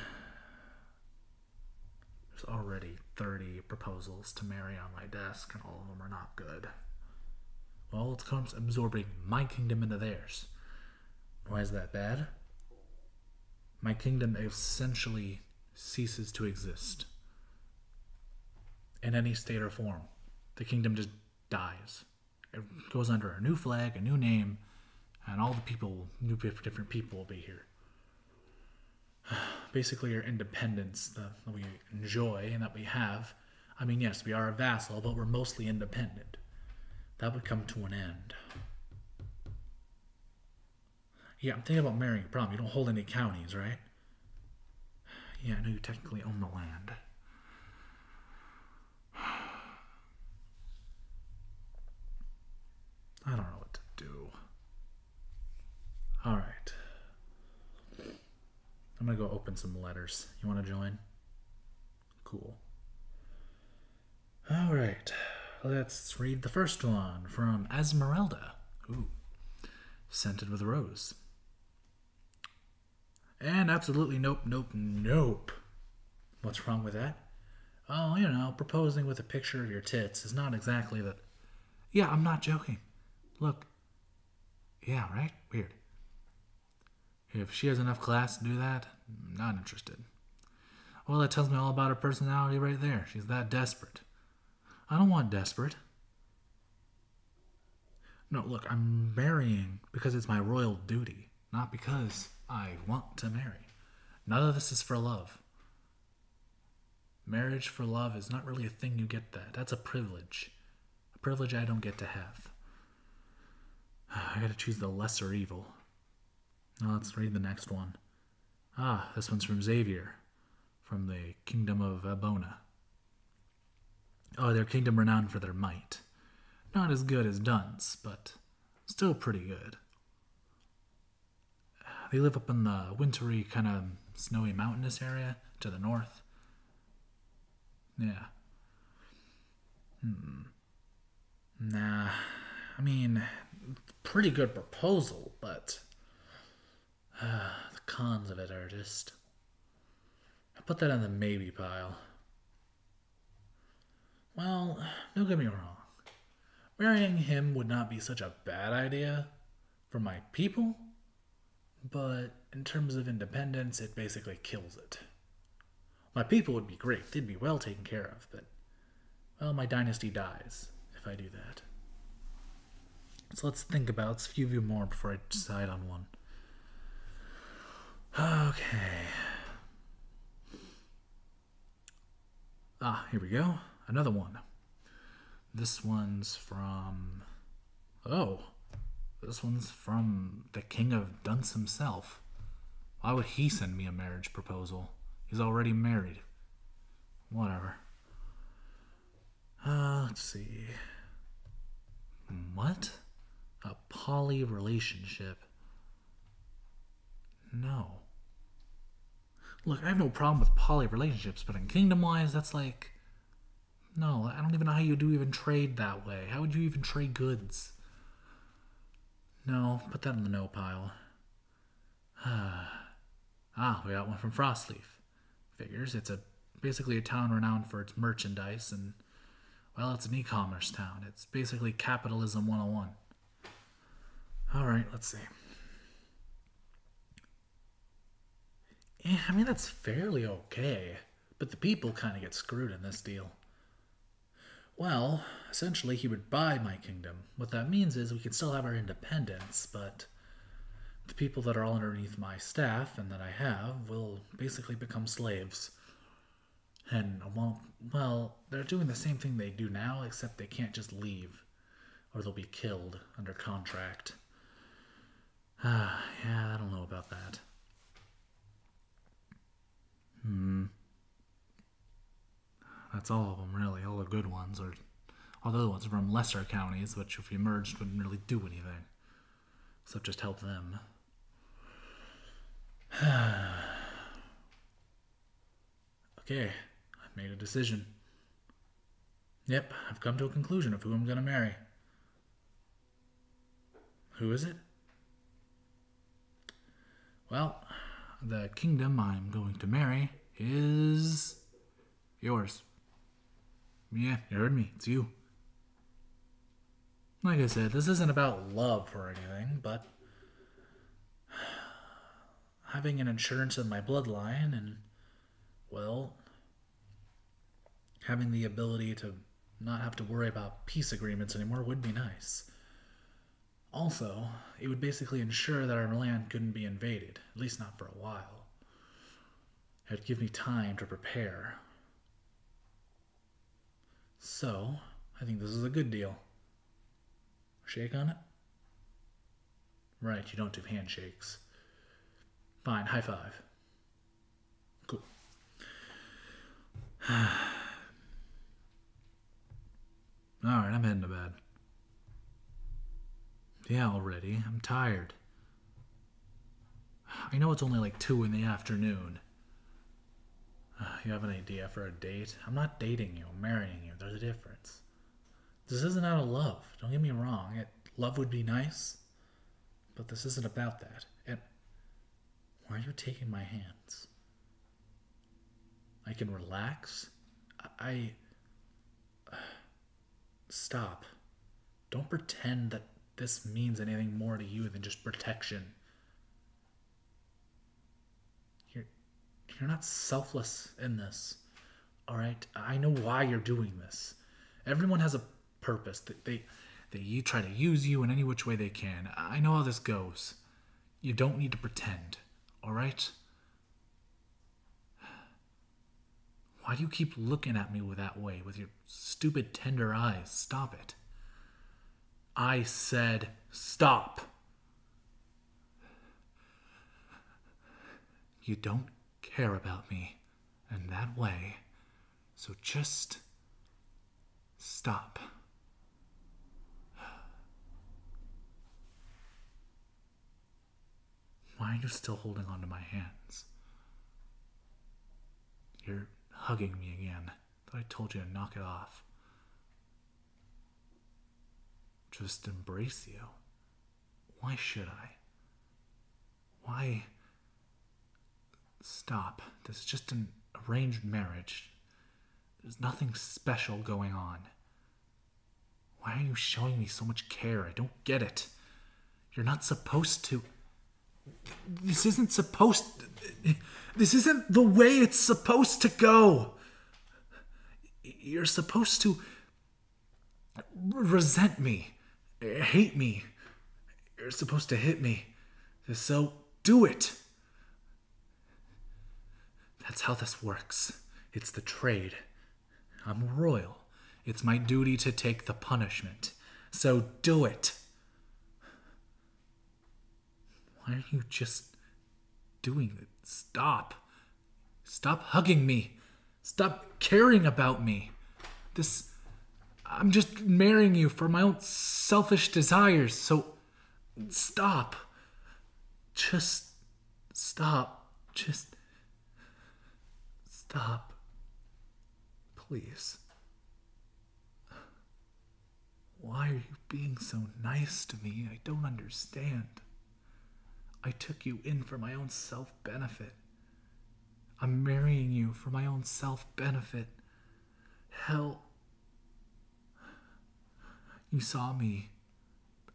There's already 30 proposals to marry on my desk, and all of them are not good. Well, it comes absorbing my kingdom into theirs. Why is that bad? My kingdom essentially ceases to exist. In any state or form, the kingdom just dies. It goes under a new flag, a new name, and all the people, new different people will be here. Basically, our independence that we enjoy and that we have. I mean, yes, we are a vassal, but we're mostly independent. That would come to an end. Yeah, I'm thinking about marrying a problem. You don't hold any counties, right? Yeah, I know you technically own the land. I don't know what to do. All right. I'm going to go open some letters. You want to join? Cool. All right. Let's read the first one from Esmeralda. Ooh. Scented with rose. And absolutely nope, nope, nope. What's wrong with that? Oh, you know, proposing with a picture of your tits is not exactly the. Yeah, I'm not joking. Look. Yeah, right? Weird. If she has enough class to do that, not interested. Well, that tells me all about her personality right there. She's that desperate. I don't want desperate. No, look, I'm marrying because it's my royal duty, not because I want to marry. None of this is for love. Marriage for love is not really a thing you get that. That's a privilege. A privilege I don't get to have. I gotta choose the lesser evil. Now let's read the next one. Ah, this one's from Xavier, from the kingdom of Abona. Oh, their kingdom renowned for their might. Not as good as Dun's, but still pretty good. They live up in the wintry, kind of snowy mountainous area to the north. Yeah. Hmm. Nah. I mean, pretty good proposal, but uh, the cons of it are just. I put that in the maybe pile. Well, don't get me wrong. Marrying him would not be such a bad idea for my people but in terms of independence, it basically kills it. My people would be great, they'd be well taken care of, but, well, my dynasty dies if I do that. So let's think about a few view more before I decide on one. Okay. Ah, here we go. Another one. This one's from Oh, this one's from the King of Dunce himself. Why would he send me a marriage proposal? He's already married. Whatever. Uh, let's see. What? A poly relationship? No. Look, I have no problem with poly relationships, but in Kingdom Wise, that's like. No, I don't even know how you do even trade that way. How would you even trade goods? No, put that in the no pile. ah, we got one from Frostleaf. Figures it's a basically a town renowned for its merchandise and well, it's an e-commerce town. It's basically capitalism 101. All right, let's see. Yeah, I mean that's fairly okay, but the people kind of get screwed in this deal. Well, essentially, he would buy my kingdom. What that means is we can still have our independence, but the people that are all underneath my staff and that I have will basically become slaves. And, well, well, they're doing the same thing they do now, except they can't just leave, or they'll be killed under contract. Ah, yeah, I don't know about that. Hmm. That's all of them, really. All the good ones, or all the other ones from lesser counties, which, if you merged, wouldn't really do anything, except just help them. okay, I've made a decision. Yep, I've come to a conclusion of who I'm gonna marry. Who is it? Well, the kingdom I'm going to marry is yours. Yeah, you heard me. It's you. Like I said, this isn't about love or anything, but having an insurance in my bloodline and, well, having the ability to not have to worry about peace agreements anymore would be nice. Also, it would basically ensure that our land couldn't be invaded, at least not for a while. It'd give me time to prepare. So, I think this is a good deal. Shake on it? Right, you don't do handshakes. Fine, high five. Cool. Alright, I'm heading to bed. Yeah, already. I'm tired. I know it's only like 2 in the afternoon. Uh, you have an idea for a date? I'm not dating you, I'm marrying you. There's a difference. This isn't out of love. Don't get me wrong. It, love would be nice, but this isn't about that. And why are you taking my hands? I can relax. I. Uh, stop. Don't pretend that this means anything more to you than just protection. You're, you're not selfless in this. All right? I know why you're doing this. Everyone has a purpose. They, they, they you try to use you in any which way they can. I know how this goes. You don't need to pretend. All right? Why do you keep looking at me with that way, with your stupid tender eyes? Stop it. I said stop. You don't care about me in that way, so just stop. Why are you still holding onto my hands? You're hugging me again. Thought I told you to knock it off. Just embrace you. Why should I? Why? Stop. This is just an arranged marriage. There's nothing special going on. Why are you showing me so much care? I don't get it. You're not supposed to. This isn't supposed. This isn't the way it's supposed to go. You're supposed to resent me, hate me. You're supposed to hit me. So do it. That's how this works. It's the trade. I'm royal. It's my duty to take the punishment. So do it. Why are you just doing it? Stop. Stop hugging me. Stop caring about me. This I'm just marrying you for my own selfish desires, so stop. Just stop. Just stop. Please. Why are you being so nice to me? I don't understand. I took you in for my own self benefit. I'm marrying you for my own self benefit. Hell, you saw me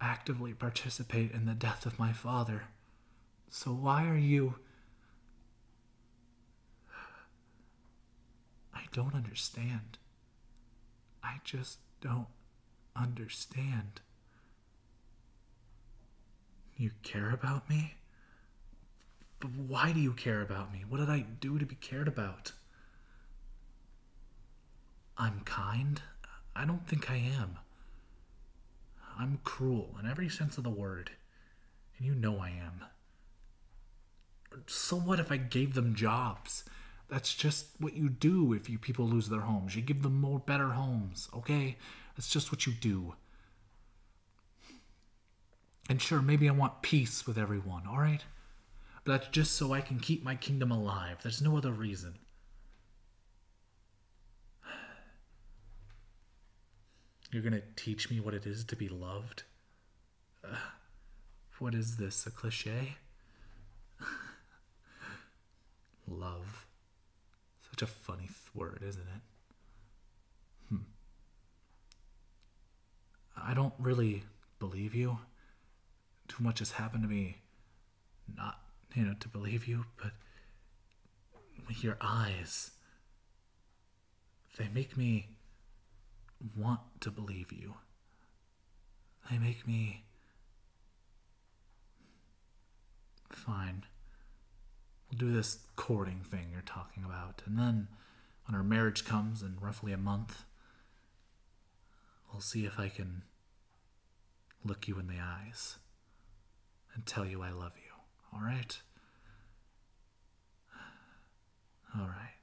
actively participate in the death of my father. So why are you. I don't understand. I just don't understand. You care about me? But why do you care about me? What did I do to be cared about? I'm kind? I don't think I am. I'm cruel in every sense of the word, and you know I am. So what if I gave them jobs? That's just what you do if you people lose their homes. You give them more better homes, okay? That's just what you do. And sure, maybe I want peace with everyone, all right? But that's just so I can keep my kingdom alive. There's no other reason. You're gonna teach me what it is to be loved? Uh, what is this, a cliche? Love. Such a funny word, isn't it? Hmm. I don't really believe you. Too much has happened to me not, you know, to believe you, but your eyes, they make me want to believe you. They make me. Fine. We'll do this courting thing you're talking about, and then when our marriage comes in roughly a month, we'll see if I can look you in the eyes and tell you I love you. All right? All right.